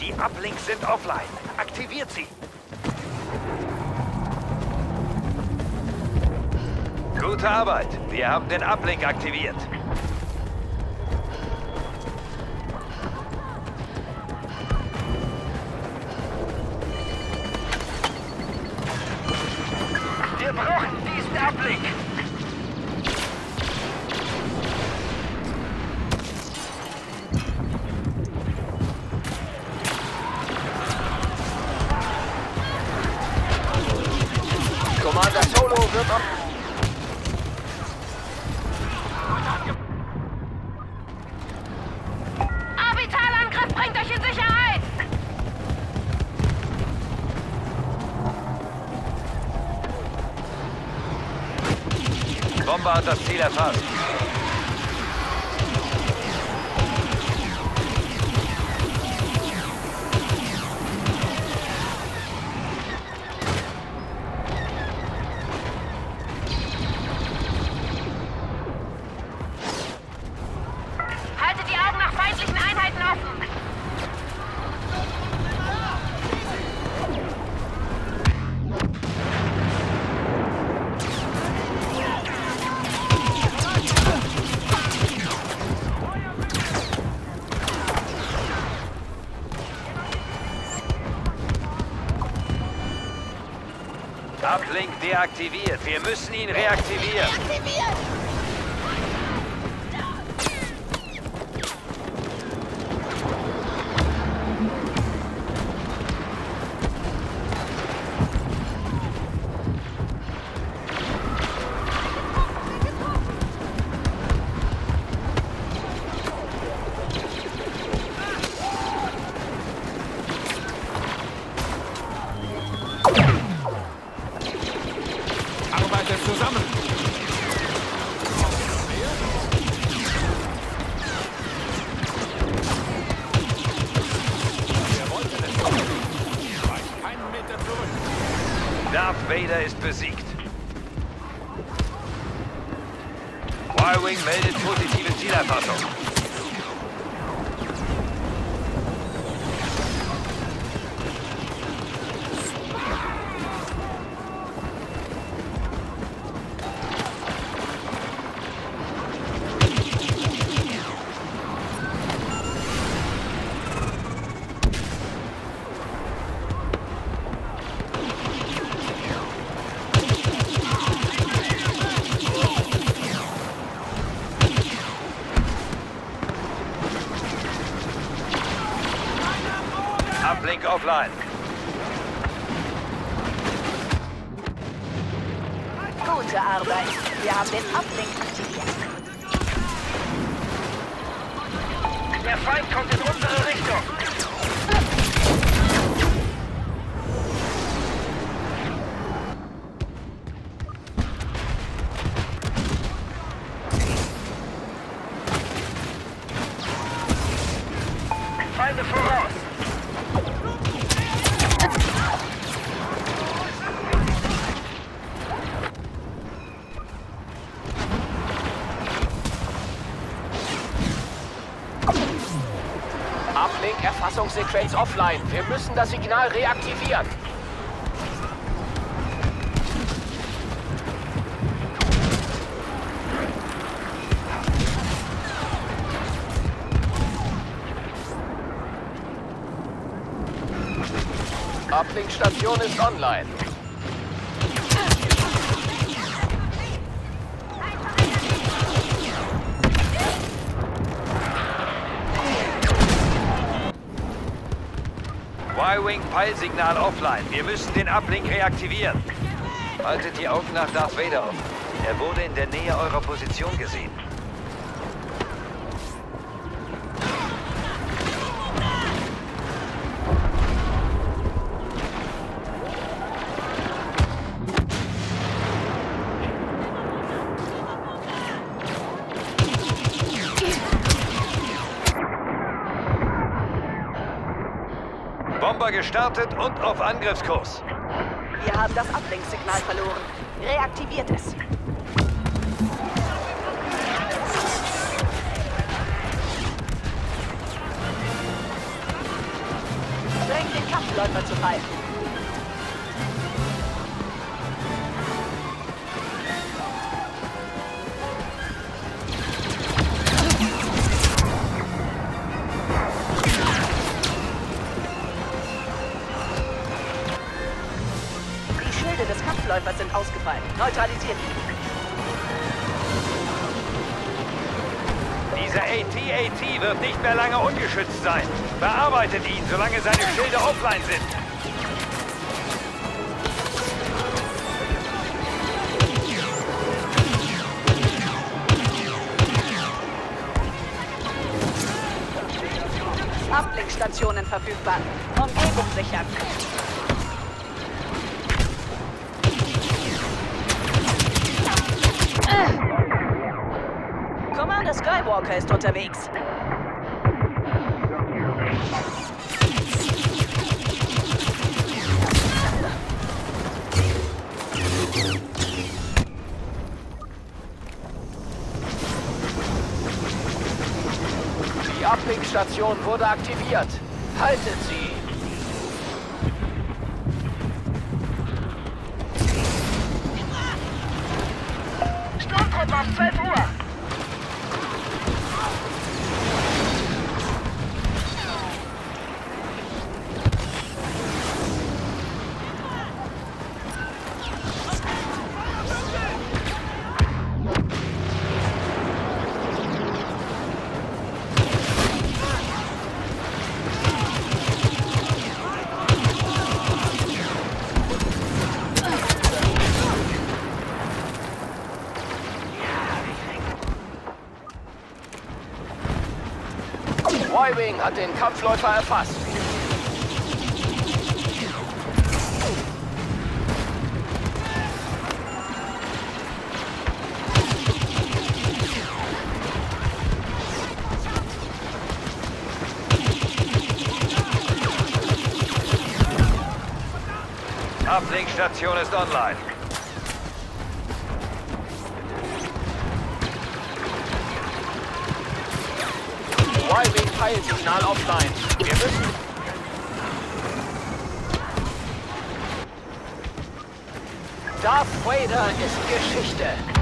Die Uplinks sind offline. Aktiviert sie. Gute Arbeit. Wir haben den Uplink aktiviert. public. Uplink deaktiviert. Wir müssen ihn reaktivieren. Arbeitet offline. Gute Arbeit. Wir haben den Uplink aktiviert. Der Feind kommt in unsere Richtung. Uplink-Erfassungssequenz offline. Wir müssen das Signal reaktivieren. Uplink-Station ist online. Y-Wing Peilsignal offline. Wir müssen den Uplink reaktivieren. Haltet die Augen nach Darth Vader offen. Er wurde in der Nähe eurer Position gesehen. Bomber gestartet und auf Angriffskurs. Wir haben das Ablenksignal verloren. Reaktiviert es. Bringt den Kampfläufer zu Fall. Die Schilde des Kampfläufers sind ausgefallen. Neutralisiert ihn. Dieser AT-AT wird nicht mehr lange ungeschützt sein. Bearbeitet ihn, solange seine Schilde offline sind. Abblinkstationen verfügbar. Umgebung sichern. Skywalker ist unterwegs. Die Ablinkstation wurde aktiviert. Haltet sie! Y-Wing hat den Kampfläufer erfasst. Ablenkstation ist online. Y-Wing Peilsignal offline. Wir müssen... Darth Vader ist Geschichte.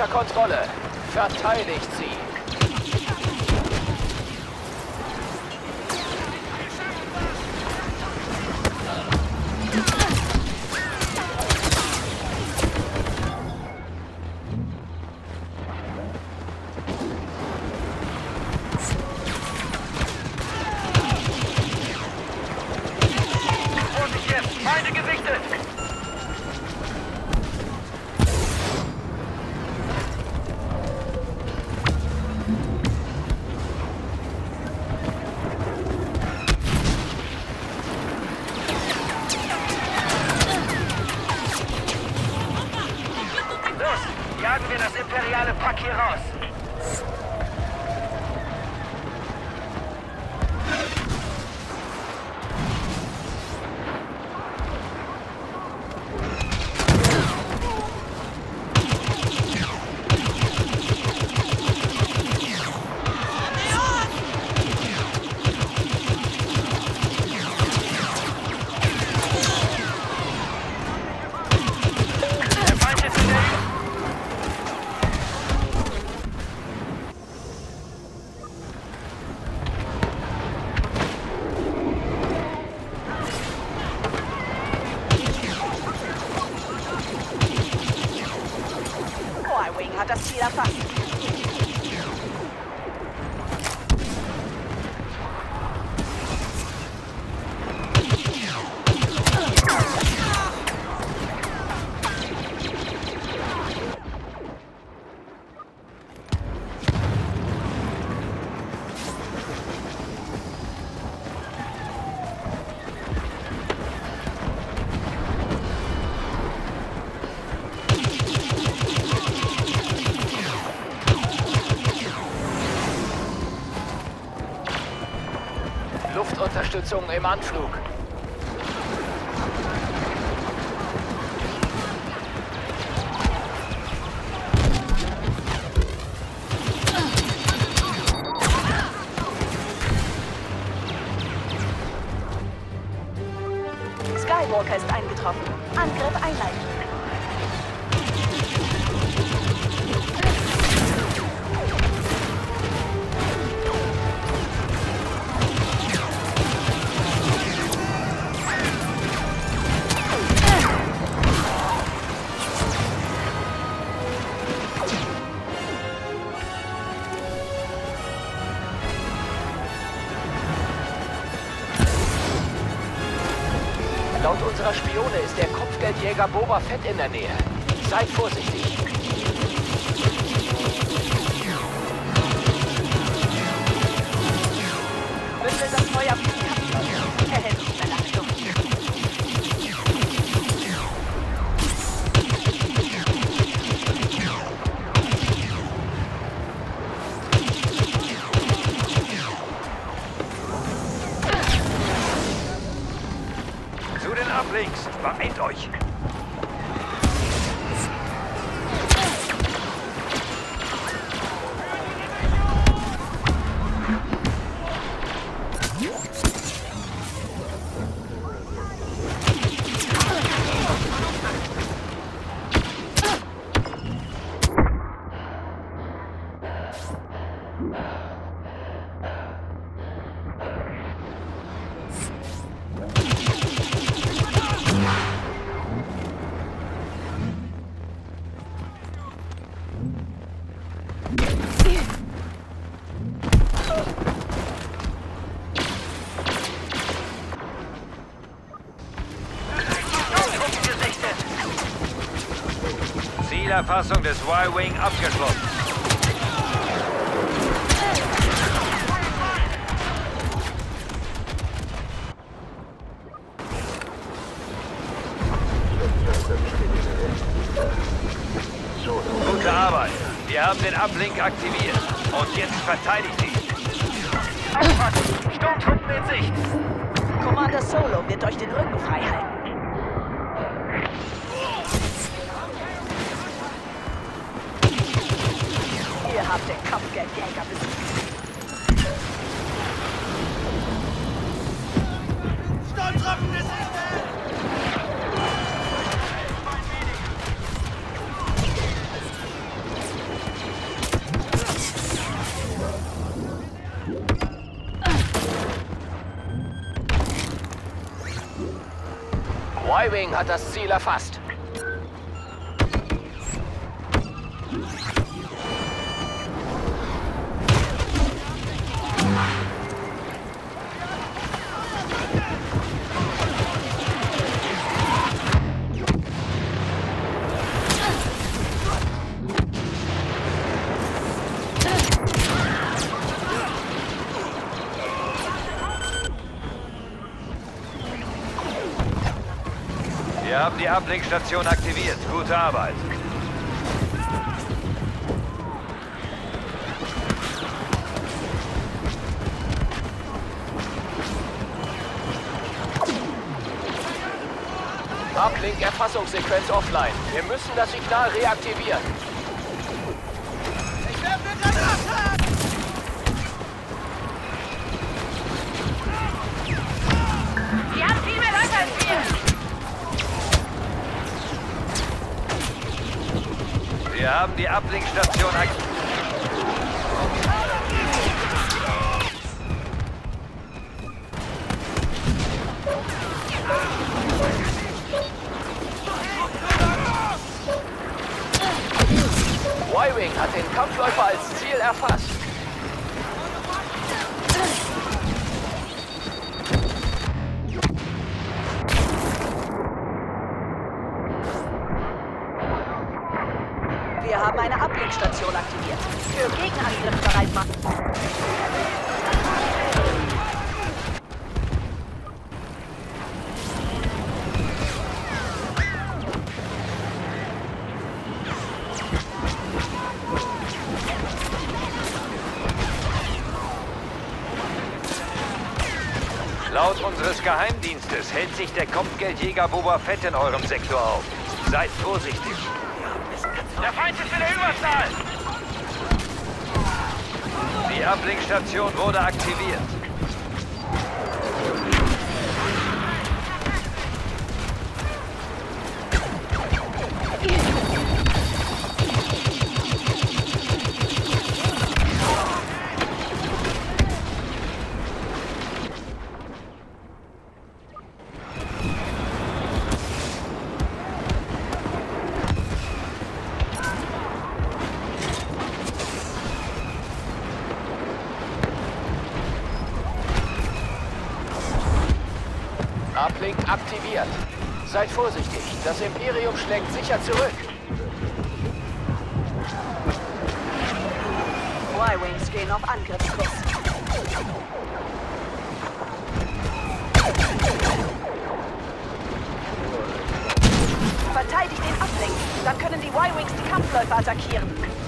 Unter Kontrolle. Verteidigt sie. Luftunterstützung im Anflug. Laut unserer Spione ist der Kopfgeldjäger Boba Fett in der Nähe. Seid vorsichtig. Uplinks. Beeilt euch. Zielerfassung des Y-Wing abgeschlossen. Gute Arbeit. Wir haben den Uplink aktiviert. Und jetzt verteidigt ihn. Aufpassen! Sturmtruppen in Sicht! Commander Solo wird euch den Rücken frei halten. Besiegt. Y-Wing hat das Ziel erfasst. Wir haben die Ablinkstation aktiviert. Gute Arbeit. Uplink-Erfassungssequenz offline. Wir müssen das Signal reaktivieren. Haben die Ablinkstation aktiviert. Krankenstation aktiviert. Für Gegenangriff bereit machen. Laut unseres Geheimdienstes hält sich der Kopfgeldjäger Boba Fett in eurem Sektor auf. Seid vorsichtig. Der Feind ist in der Überzahl! Die Ablinkstation wurde aktiviert. Uplink aktiviert. Seid vorsichtig, das Imperium schlägt sicher zurück. Y-Wings gehen auf Angriffskurs. Verteidigt den Uplink, dann können die Y-Wings die Kampfläufer attackieren.